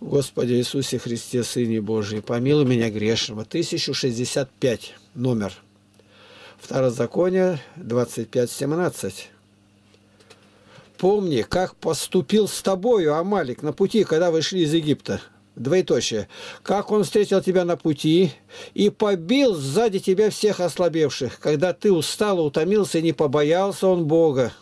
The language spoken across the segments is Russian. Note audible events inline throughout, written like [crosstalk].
Господи Иисусе Христе, Сыне Божий, помилуй меня грешного. 1065 номер. Второзаконие 25.17. Помни, как поступил с тобою Амалик на пути, когда вы шли из Египта. Двоеточие. Как он встретил тебя на пути и побил сзади тебя всех ослабевших, когда ты устал, утомился и не побоялся он Бога.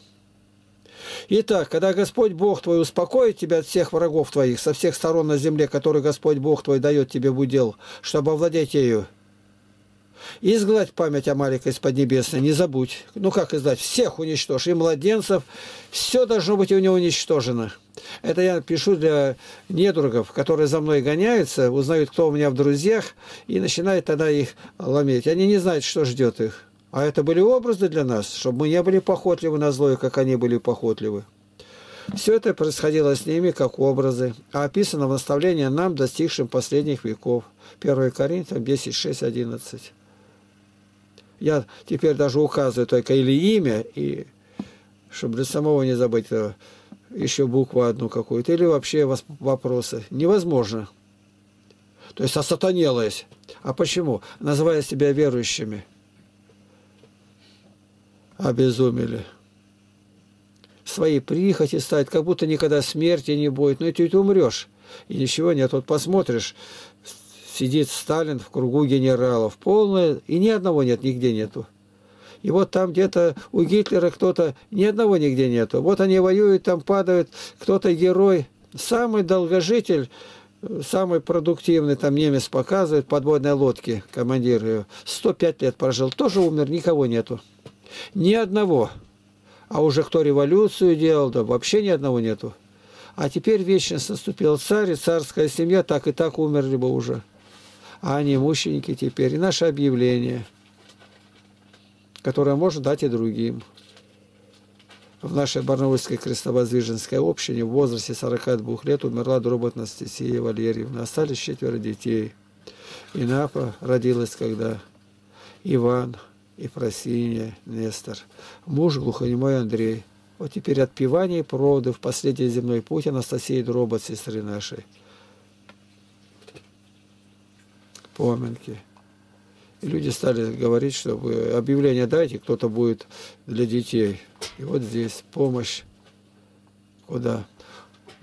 Итак, когда Господь Бог твой успокоит тебя от всех врагов твоих, со всех сторон на земле, которые Господь Бог твой дает тебе в удел, чтобы овладеть ею, изгладь память Амалика из Поднебесной, не забудь. Ну как изгладь? Всех уничтожь, и младенцев, все должно быть у него уничтожено. Это я пишу для недругов, которые за мной гоняются, узнают, кто у меня в друзьях, и начинают тогда их ломить. Они не знают, что ждет их. А это были образы для нас, чтобы мы не были похотливы на злое, как они были похотливы. Все это происходило с ними как образы, а описано в наставлении нам, достигшим последних веков. 1 Коринфянам 10, 6, 11. Я теперь даже указываю только или имя, и чтобы для самого не забыть э, еще букву одну какую-то, или вообще вопросы. Невозможно. То есть осатанелось. А почему? Называя себя верующими – обезумели. Свои прихоти ставить, как будто никогда смерти не будет. Ну, и ты умрешь. И ничего нет. Вот посмотришь, сидит Сталин в кругу генералов. Полное, и ни одного нет, нигде нету. И вот там где-то у Гитлера кто-то, ни одного нигде нету. Вот они воюют, там падают, кто-то герой. Самый долгожитель, самый продуктивный, там немец показывает, подводной лодки, командир ее, 105 лет прожил, тоже умер, никого нету. Ни одного. А уже кто революцию делал, да вообще ни одного нету. А теперь вечность наступила. Царь и царская семья так и так умерли бы уже. А они мученики теперь. И наше объявление, которое можно дать и другим. В нашей Барнаульской крестовоздвиженской общине в возрасте 42 лет умерла дробот Анастасия Валерьевна. Остались четверо детей. Инапа родилась когда? Иван – Ефросинья, Нестор, муж глухонемой Андрей. Вот теперь отпевание и проводы в последний земной путь Анастасии Дробот, сестры нашей. Поминки. И люди стали говорить, что объявление дайте, кто-то будет для детей. И вот здесь помощь. Куда?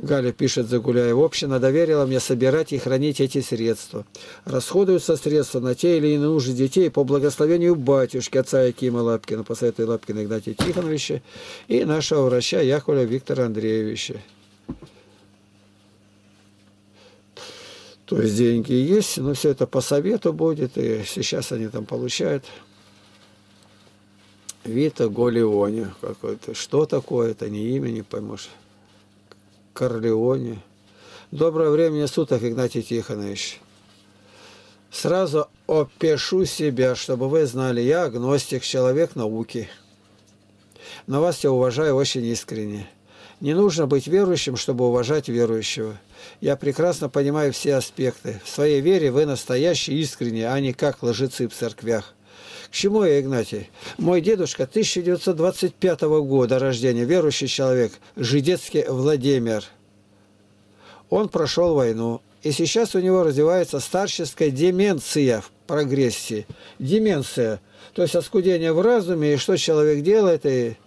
Галя пишет Загуляева, община доверила мне собирать и хранить эти средства. Расходуются средства на те или иные нужды детей по благословению батюшки отца Якима Лапкина, по совету Лапкина Игнатия Тихоновича и нашего врача Яковля Виктора Андреевича. То есть деньги есть, но все это по совету будет, и сейчас они там получают. Вита Голеоне какой-то. Что такое, это не имя, не поймешь. Корлеоне. Доброе время суток, Игнатий Тихонович. Сразу опишу себя, чтобы вы знали, я агностик, человек науки. Но вас я уважаю очень искренне. Не нужно быть верующим, чтобы уважать верующего. Я прекрасно понимаю все аспекты. В своей вере вы настоящие, искренние, а не как лжецы в церквях. К чему я, Игнатий? Мой дедушка 1925 года рождения, верующий человек, Жидецкий Владимир. Он прошел войну, и сейчас у него развивается старческая деменция в прогрессии. Деменция, то есть оскудение в разуме, и что человек делает, и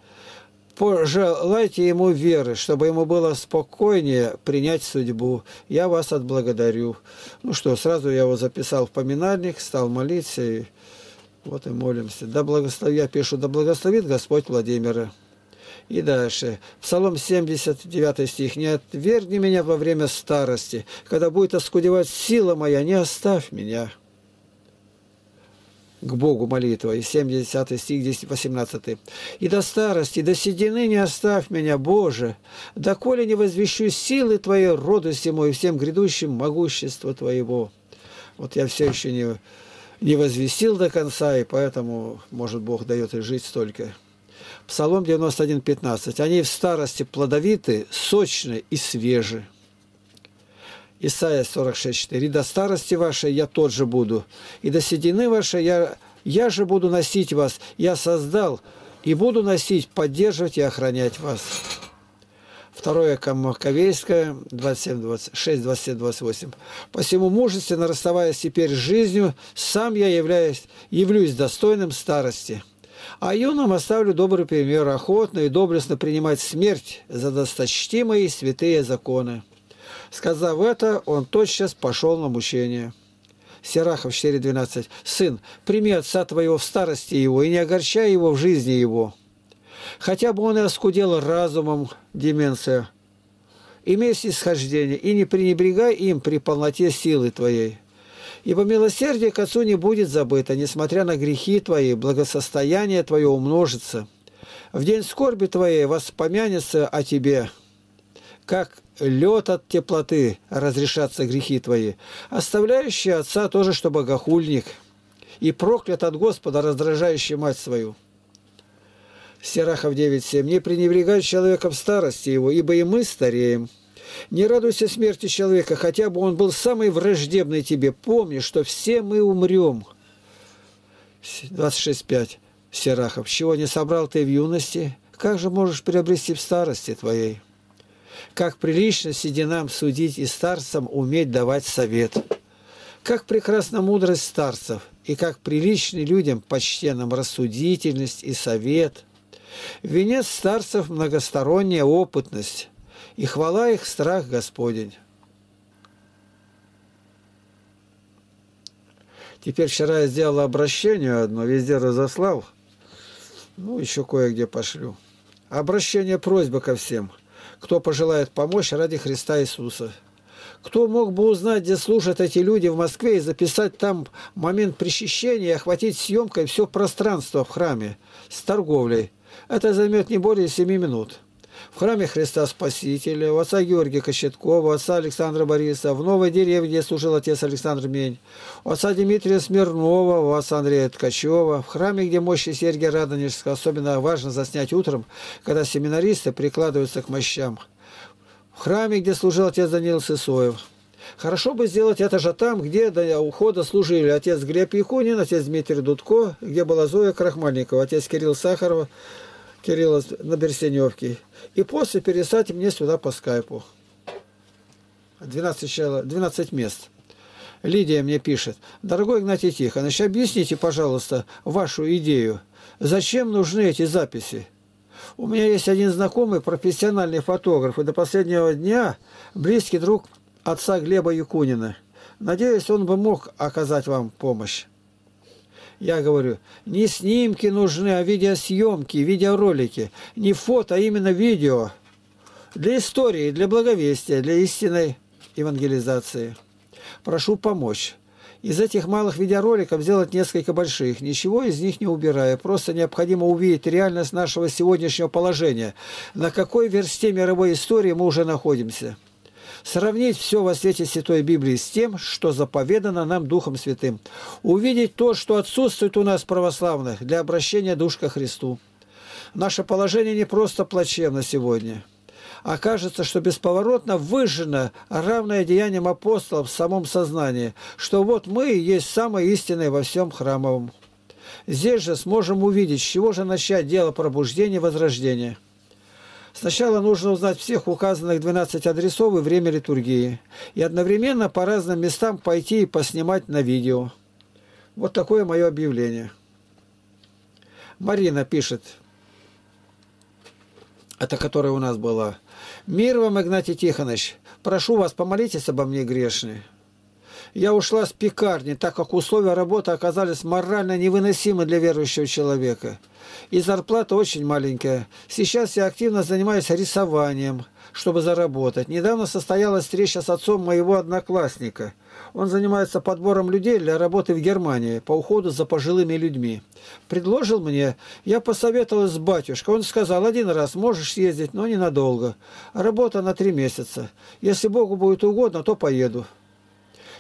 пожелайте ему веры, чтобы ему было спокойнее принять судьбу. Я вас отблагодарю. Ну что, сразу я его записал в поминальник, стал молиться, и вот и молимся. Да благослови, я пишу, да благословит Господь Владимира. И дальше. Псалом 79 стих. «Не отвергни меня во время старости, когда будет оскудевать сила моя, не оставь меня». К Богу молитва. И 70 стих, 10, 18. «И до старости, до седины не оставь меня, Боже, доколе не возвещу силы Твоей, роду всему и всем грядущим могущество Твоего». Вот я все еще не не возвестил до конца, и поэтому, может, Бог дает и жить столько. Псалом 91.15. Они в старости плодовиты, сочны и свежи. Исайя 46.4. «И до старости вашей я тот же буду, и до седины вашей я, я же буду носить вас, я создал, и буду носить, поддерживать и охранять вас». Второе Маковейское, 27, 26, 27, 28. «Посему мужественно расставаясь теперь с жизнью, сам я являюсь, явлюсь достойным старости. А юным оставлю добрый пример, охотно и доблестно принимать смерть за досточтимые святые законы». Сказав это, он тотчас пошел на мучение. Серахов 4.12. «Сын, прими отца твоего в старости его и не огорчай его в жизни его» хотя бы он и оскудел разумом, деменция. Имей исхождение и не пренебрегай им при полноте силы твоей. Ибо милосердие к Отцу не будет забыто, несмотря на грехи твои, благосостояние твое умножится. В день скорби твоей воспомянется о тебе, как лед от теплоты разрешатся грехи твои, оставляющий Отца тоже, что богохульник, и проклят от Господа, раздражающий мать свою. Серахов 9.7. «Не пренебрегай человеком старости его, ибо и мы стареем. Не радуйся смерти человека, хотя бы он был самый враждебный тебе. Помни, что все мы умрем». 26.5. Серахов. «Чего не собрал ты в юности, как же можешь приобрести в старости твоей?» Как прилично сединам судить и старцам уметь давать совет. Как прекрасна мудрость старцев, и как приличны людям почтенным рассудительность и совет – Венец старцев – многосторонняя опытность, и хвала их – страх Господень. Теперь вчера я сделал обращение одно, везде разослал. Ну, еще кое-где пошлю. Обращение просьба ко всем, кто пожелает помочь ради Христа Иисуса. Кто мог бы узнать, где служат эти люди в Москве и записать там момент причащения и охватить съемкой все пространство в храме с торговлей – это займет не более семи минут. В храме Христа Спасителя, у отца Георгия Кощеткова, у отца Александра Бориса, в новой деревне, где служил отец Александр Мень, у отца Дмитрия Смирнова, у отца Андрея Ткачева, в храме, где мощи Сергия Радонежского особенно важно заснять утром, когда семинаристы прикладываются к мощам, в храме, где служил отец Даниил Сысоев, Хорошо бы сделать это же там, где до ухода служили отец Глеб Якунин, отец Дмитрий Дудко, где была Зоя Крахмальникова, отец Кирилл Сахарова, Кирилла на Берсеневке. И после пересадить мне сюда по скайпу. 12, 12 мест. Лидия мне пишет. Дорогой Игнатий Тихонович, объясните, пожалуйста, вашу идею. Зачем нужны эти записи? У меня есть один знакомый профессиональный фотограф, и до последнего дня близкий друг отца Глеба Якунина. Надеюсь, он бы мог оказать вам помощь. Я говорю, не снимки нужны, а видеосъемки, видеоролики. Не фото, а именно видео. Для истории, для благовестия, для истинной евангелизации. Прошу помочь. Из этих малых видеороликов сделать несколько больших, ничего из них не убирая. Просто необходимо увидеть реальность нашего сегодняшнего положения, на какой версте мировой истории мы уже находимся сравнить все во свете Святой Библии с тем, что заповедано нам Духом Святым, увидеть то, что отсутствует у нас православных для обращения душ ко Христу. Наше положение не просто плачевно сегодня, а кажется, что бесповоротно выжжено равное деянием апостолов в самом сознании, что вот мы есть самое истинное во всем храмовом. Здесь же сможем увидеть, с чего же начать дело пробуждения и возрождения. Сначала нужно узнать всех указанных 12 адресов и время литургии. И одновременно по разным местам пойти и поснимать на видео. Вот такое мое объявление. Марина пишет, это которая у нас была. «Мир вам, Игнатий Тихонович, прошу вас, помолитесь обо мне грешные. Я ушла с пекарни, так как условия работы оказались морально невыносимы для верующего человека. И зарплата очень маленькая. Сейчас я активно занимаюсь рисованием, чтобы заработать. Недавно состоялась встреча с отцом моего одноклассника. Он занимается подбором людей для работы в Германии по уходу за пожилыми людьми. Предложил мне, я посоветовалась с батюшкой. Он сказал, один раз можешь съездить, но ненадолго. Работа на три месяца. Если Богу будет угодно, то поеду.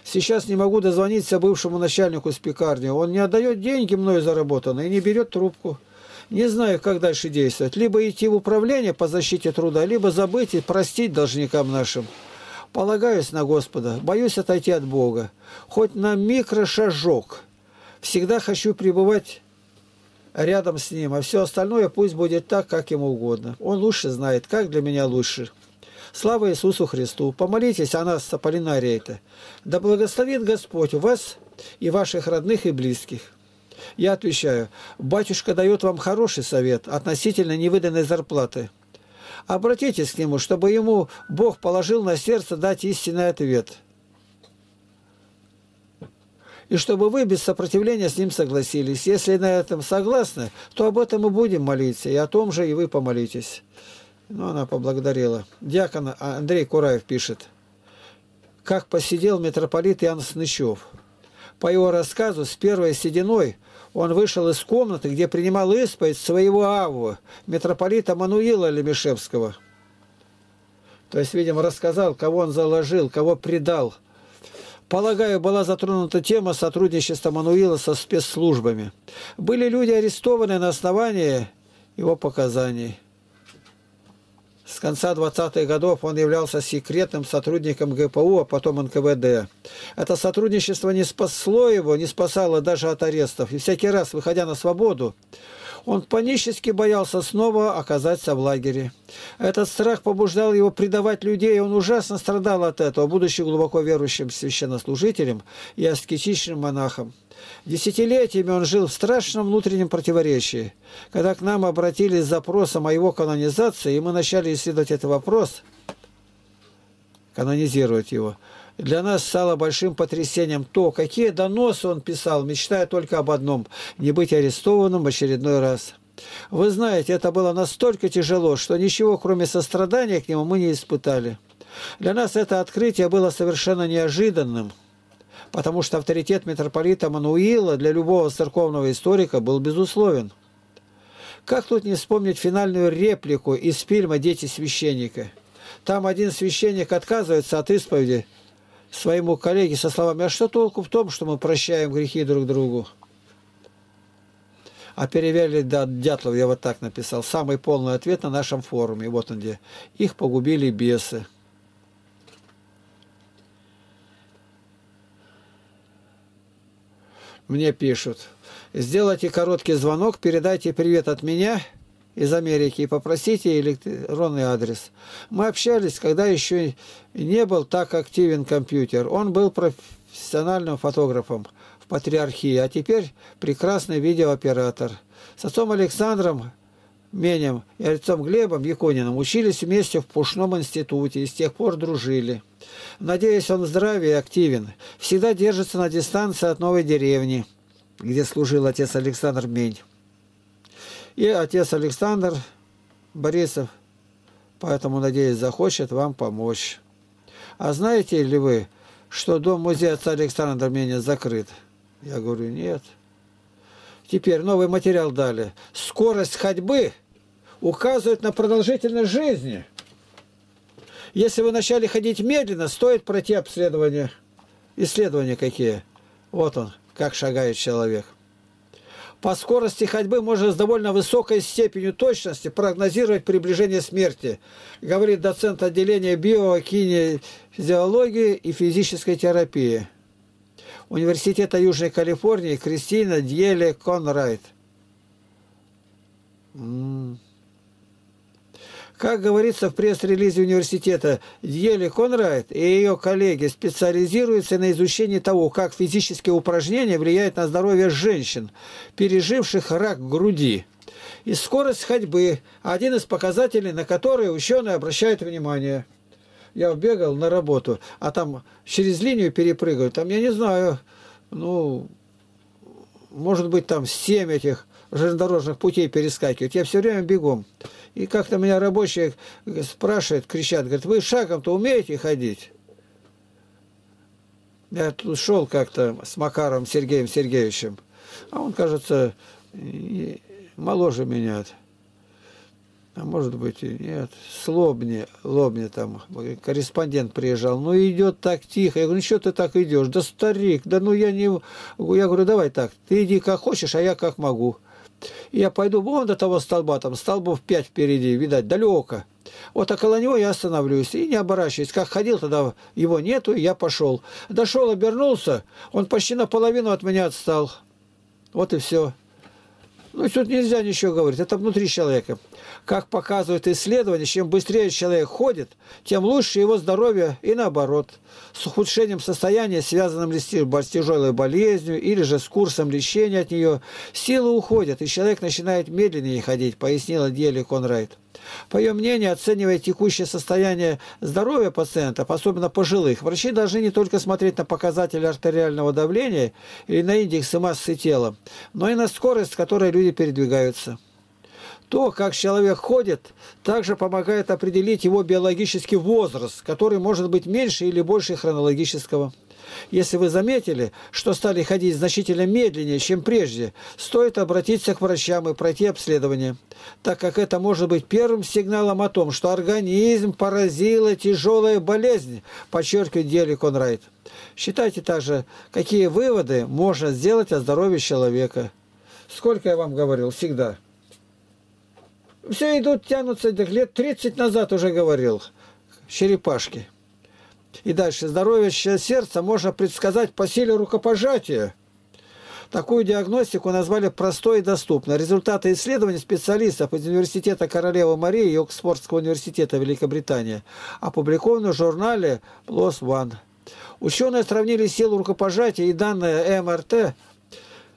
Сейчас не могу дозвониться бывшему начальнику с пекарни. Он не отдает деньги мною заработанные и не берет трубку. Не знаю, как дальше действовать. Либо идти в управление по защите труда, либо забыть и простить должникам нашим. Полагаюсь на Господа, боюсь отойти от Бога. Хоть на микрошажок. Всегда хочу пребывать рядом с Ним, а все остальное пусть будет так, как Ему угодно. Он лучше знает, как для меня лучше. Слава Иисусу Христу! Помолитесь о нас с. Да благословит Господь вас и ваших родных и близких. Я отвечаю, батюшка дает вам хороший совет относительно невыданной зарплаты. Обратитесь к нему, чтобы ему Бог положил на сердце дать истинный ответ. И чтобы вы без сопротивления с ним согласились. Если на этом согласны, то об этом и будем молиться, и о том же и вы помолитесь. Ну, она поблагодарила. Дьякон Андрей Кураев пишет. Как посидел митрополит Иоанн Снычев. По его рассказу, с первой сединой он вышел из комнаты, где принимал исповедь своего Аву, митрополита Мануила Лемешевского. То есть, видимо, рассказал, кого он заложил, кого предал. Полагаю, была затронута тема сотрудничества Мануила со спецслужбами. Были люди арестованы на основании его показаний. С конца 20-х годов он являлся секретным сотрудником ГПУ, а потом НКВД. Это сотрудничество не спасло его, не спасало даже от арестов. И всякий раз, выходя на свободу, он панически боялся снова оказаться в лагере. Этот страх побуждал его предавать людей, и он ужасно страдал от этого, будучи глубоко верующим священнослужителем и аскетичным монахом. Десятилетиями он жил в страшном внутреннем противоречии. Когда к нам обратились с запросом о его канонизации, и мы начали исследовать этот вопрос, канонизировать его, для нас стало большим потрясением то, какие доносы он писал, мечтая только об одном – не быть арестованным в очередной раз. Вы знаете, это было настолько тяжело, что ничего, кроме сострадания к нему, мы не испытали. Для нас это открытие было совершенно неожиданным – потому что авторитет митрополита Мануила для любого церковного историка был безусловен. Как тут не вспомнить финальную реплику из фильма «Дети священника»? Там один священник отказывается от исповеди своему коллеге со словами «А что толку в том, что мы прощаем грехи друг другу?» А перевели да, Дятлов, я вот так написал, самый полный ответ на нашем форуме. Вот он где. Их погубили бесы. Мне пишут. Сделайте короткий звонок, передайте привет от меня из Америки и попросите электронный адрес. Мы общались, когда еще не был так активен компьютер. Он был профессиональным фотографом в Патриархии, а теперь прекрасный видеооператор. С отцом Александром Менем и отцом Глебом Якониным учились вместе в Пушном институте и с тех пор дружили. Надеюсь, он здравый и активен. Всегда держится на дистанции от новой деревни, где служил отец Александр Мень. И отец Александр Борисов, поэтому, надеюсь, захочет вам помочь. А знаете ли вы, что дом-музей отца Александра Меня закрыт? Я говорю, нет. Теперь новый материал дали. Скорость ходьбы указывает на продолжительность жизни. Если вы начали ходить медленно, стоит пройти обследование. Исследования какие. Вот он, как шагает человек. По скорости ходьбы можно с довольно высокой степенью точности прогнозировать приближение смерти, говорит доцент отделения биокинезиологии и физической терапии Университета Южной Калифорнии Кристина Дьеле Конрайт. -м. Как говорится в пресс-релизе университета, Дьели Конрайт и ее коллеги специализируются на изучении того, как физические упражнения влияют на здоровье женщин, переживших рак груди. И скорость ходьбы – один из показателей, на которые ученые обращают внимание. Я бегал на работу, а там через линию перепрыгивают, там, я не знаю, ну, может быть, там семь этих железнодорожных путей перескакивать. Я все время бегом. И как-то меня рабочие спрашивают, кричат, говорят, вы шагом-то умеете ходить? Я тут шел как-то с Макаром Сергеем Сергеевичем, а он, кажется, моложе меня. А может быть и нет. С Лобни, Лобни там, корреспондент приезжал. Ну, идет так тихо. Я говорю, ну, что ты так идешь? Да старик, да ну я не... Я говорю, давай так, ты иди как хочешь, а я как могу. И я пойду вон до того столба, там столбов пять впереди, видать, далеко. Вот около него я остановлюсь и не оборачиваюсь. Как ходил, тогда его нету, и я пошел. Дошел, обернулся, он почти наполовину от меня отстал. Вот и все. Ну, тут нельзя ничего говорить, это внутри человека. Как показывают исследования, чем быстрее человек ходит, тем лучше его здоровье и наоборот. С ухудшением состояния, связанным с тяжелой болезнью или же с курсом лечения от нее, силы уходят, и человек начинает медленнее ходить, пояснила Дели Конрайт. По ее мнению, оценивая текущее состояние здоровья пациентов, особенно пожилых, врачи должны не только смотреть на показатели артериального давления или на индексы массы тела, но и на скорость, с которой люди передвигаются. То, как человек ходит, также помогает определить его биологический возраст, который может быть меньше или больше хронологического. Если вы заметили, что стали ходить значительно медленнее, чем прежде, стоит обратиться к врачам и пройти обследование, так как это может быть первым сигналом о том, что организм поразила тяжелая болезнь, подчеркивает Дели Конрайт. Считайте также, какие выводы можно сделать о здоровье человека. Сколько я вам говорил, всегда – все идут, тянутся, лет 30 назад уже говорил, черепашки. И дальше, здоровье сердца можно предсказать по силе рукопожатия. Такую диагностику назвали простой и доступной. Результаты исследований специалистов из Университета Королевы Марии и Оксфордского университета Великобритании опубликованы в журнале PLOS ONE. Ученые сравнили силу рукопожатия и данные МРТ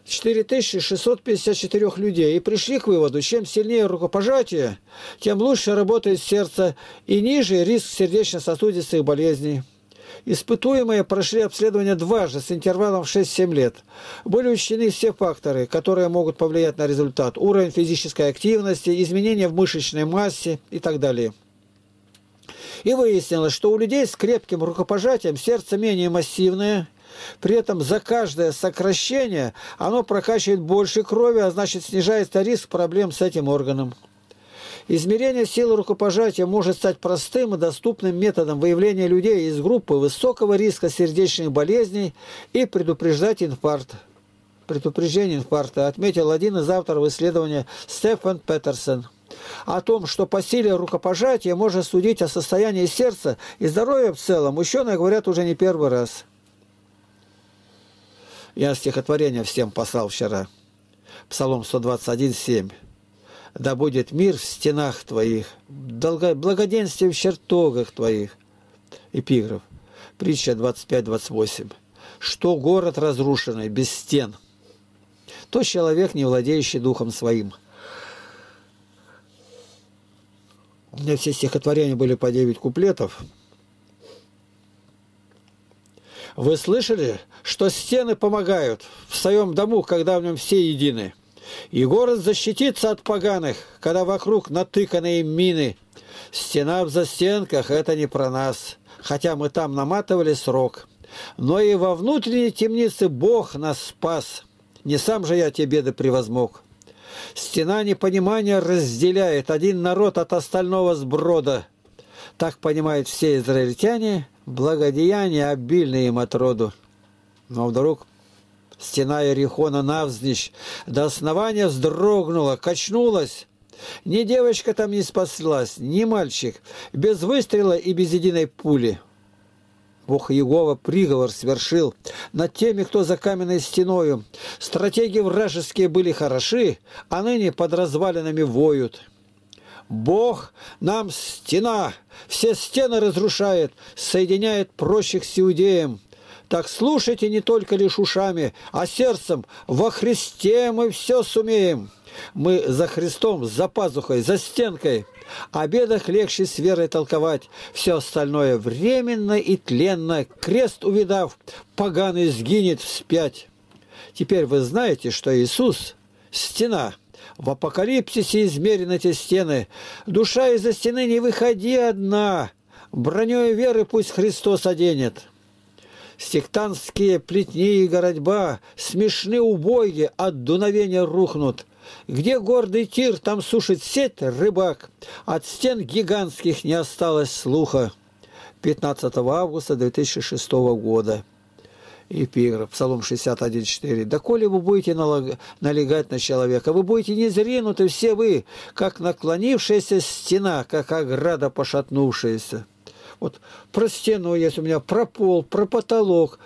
4654 людей и пришли к выводу, чем сильнее рукопожатие, тем лучше работает сердце и ниже риск сердечно-сосудистых болезней. Испытуемые прошли обследование дважды с интервалом в 6-7 лет. Были учтены все факторы, которые могут повлиять на результат. Уровень физической активности, изменения в мышечной массе и так далее. И выяснилось, что у людей с крепким рукопожатием сердце менее массивное, при этом за каждое сокращение оно прокачивает больше крови, а значит снижается риск проблем с этим органом. Измерение силы рукопожатия может стать простым и доступным методом выявления людей из группы высокого риска сердечных болезней и предупреждать инфаркт. Предупреждение инфаркта отметил один из авторов исследования Стефан Петерсон. О том, что по силе рукопожатия можно судить о состоянии сердца и здоровья в целом, ученые говорят уже не первый раз. Я стихотворение всем послал вчера. Псалом 121, 7. «Да будет мир в стенах твоих, благоденствие в чертогах твоих». Эпиграф. Притча 25-28. «Что город разрушенный, без стен, то человек, не владеющий духом своим». У меня все стихотворения были по 9 куплетов – вы слышали, что стены помогают в своем дому, когда в нем все едины? И город защитится от поганых, когда вокруг натыканные мины. Стена в застенках – это не про нас, хотя мы там наматывали срок. Но и во внутренней темнице Бог нас спас. Не сам же я те беды превозмог. Стена непонимания разделяет один народ от остального сброда. Так понимают все израильтяне – благодеяния обильные им от. Но вдруг стена Ерихона навзничь до основания вздрогнула, качнулась. Ни девочка там не спаслась, ни мальчик, без выстрела и без единой пули. Бог Иегова приговор свершил над теми, кто за каменной стеною. Стратегии вражеские были хороши, а ныне под развалинами воют. Бог нам стена, все стены разрушает, соединяет прочих с иудеем. Так слушайте не только лишь ушами, а сердцем. Во Христе мы все сумеем. Мы за Христом, за пазухой, за стенкой. О бедах легче с верой толковать. Все остальное временно и тленно. Крест увидав, поганый сгинет вспять. Теперь вы знаете, что Иисус – стена – в апокалипсисе измерены эти стены. Душа из-за стены не выходи одна. Броней веры пусть Христос оденет. Сектантские плетни и городьба смешны убоги, от дуновения рухнут. Где гордый тир, там сушит сеть рыбак. От стен гигантских не осталось слуха. 15 августа 2006 года эпиграф, Псалом 61.4. «Доколе вы будете налегать на человека, вы будете не зринуты все вы, как наклонившаяся стена, как ограда пошатнувшаяся». Вот про стену есть у меня, про пол, про потолок,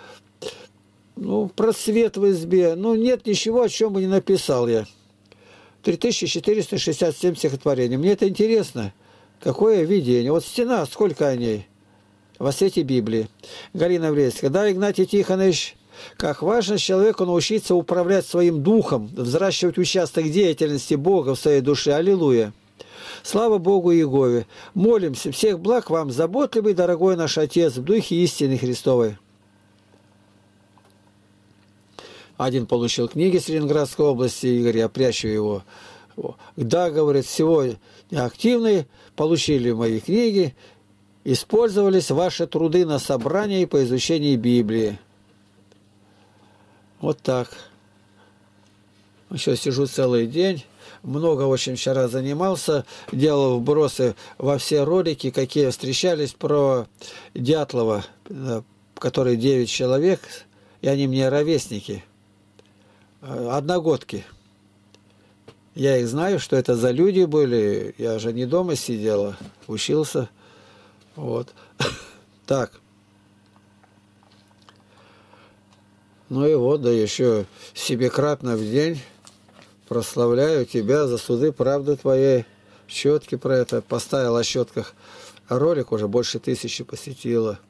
ну, про свет в избе. Ну, нет ничего, о чем бы не написал я. 3467 стихотворений. Мне это интересно. Какое видение. Вот стена, сколько о ней во свете Библии. Галина Врейская. Да, Игнатий Тихонович, как важно человеку научиться управлять своим духом, взращивать участок деятельности Бога в своей душе. Аллилуйя. Слава Богу Иегове! Молимся, всех благ вам, заботливый, дорогой наш Отец, в духе истины Христовой. Один получил книги с Ленинградской области, Игорь, я прячу его. Да, говорит, сегодня активные, получили мои книги, использовались ваши труды на собрании по изучению Библии. Вот так. Еще сижу целый день много очень вчера занимался, делал вбросы во все ролики, какие встречались про Дятлова, который 9 человек, и они мне ровесники, э, одногодки. Я их знаю, что это за люди были, я же не дома сидела, учился. Вот. [laughs] Так. Ну и вот, да еще себекратно в день прославляю тебя за суды правды твоей. Щетки про это. Поставил о щетках ролик, уже больше тысячи посетило.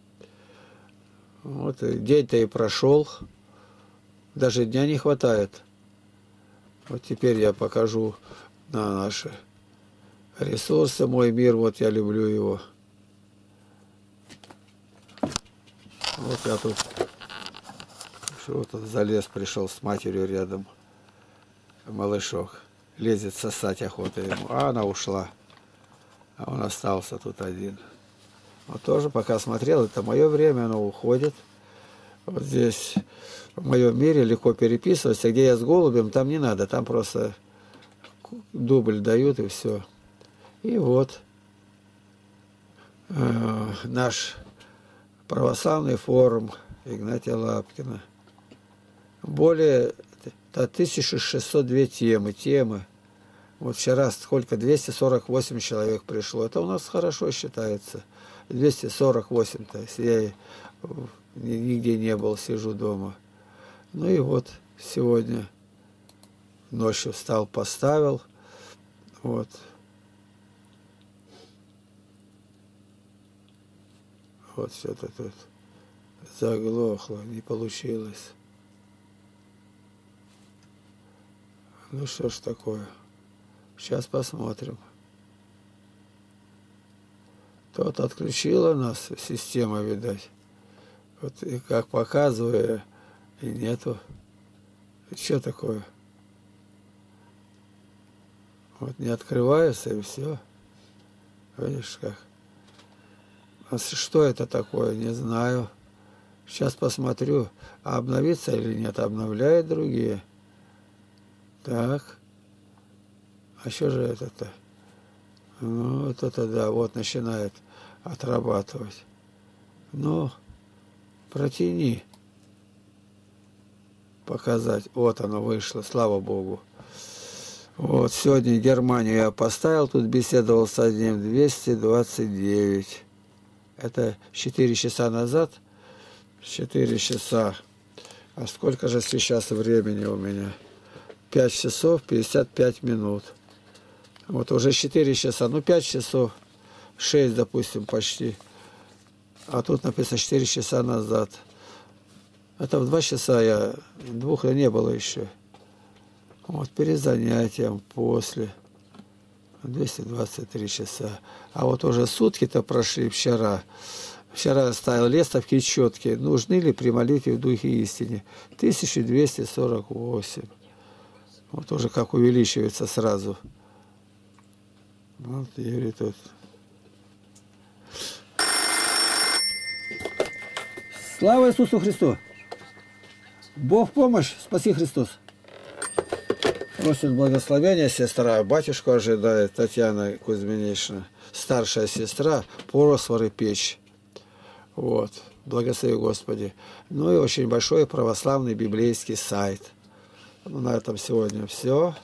Вот день-то и прошел. Даже дня не хватает. Вот теперь я покажу на наши ресурсы. Мой мир, вот я люблю его. Вот я тут что то залез, пришел с матерью рядом малышок. Лезет сосать охота ему. А она ушла. А он остался тут один. Вот тоже пока смотрел, это мое время, оно уходит. Вот здесь в моем мире легко переписываться. Где я с голубем, там не надо. Там просто дубль дают и все. И вот э, наш православный форум Игнатия Лапкина. Более да, 1602 темы, темы. Вот вчера сколько? 248 человек пришло. Это у нас хорошо считается. 248-то, если я нигде не был, сижу дома. Ну и вот сегодня ночью встал, поставил. Вот. Вот все-то тут заглохло, не получилось. Ну что ж такое. Сейчас посмотрим. Тот отключила нас, система, видать. Вот и как показывая, и нету. Что такое? Вот не открывается и все. Видишь как? А что это такое, не знаю. Сейчас посмотрю, обновится или нет. Обновляет другие. Так. А что же это-то? Ну, вот это да, вот начинает отрабатывать. Ну, протяни. Показать. Вот оно вышло, слава Богу. Вот, сегодня Германию я поставил, тут беседовал с одним 229. Это 4 часа назад. 4 часа. А сколько же сейчас времени у меня? 5 часов 55 минут. Вот уже 4 часа, ну 5 часов, 6, допустим, почти. А тут написано 4 часа назад. Это в 2 часа я, двух я не было еще. Вот перед занятием, после. 223 часа. А вот уже сутки-то прошли вчера. Вчера ставил лестовки четкие. Нужны ли при молитве в духе истине? 1248. Вот уже как увеличивается сразу. Вот Юрий тут. Слава Иисусу Христу! Бог помощь, спаси Христос! Просит благословения сестра, батюшку ожидает Татьяна Кузьминична, старшая сестра, поросворы печь. Вот, благослови Господи. Ну и очень большой православный библейский сайт – ну, на этом сегодня все.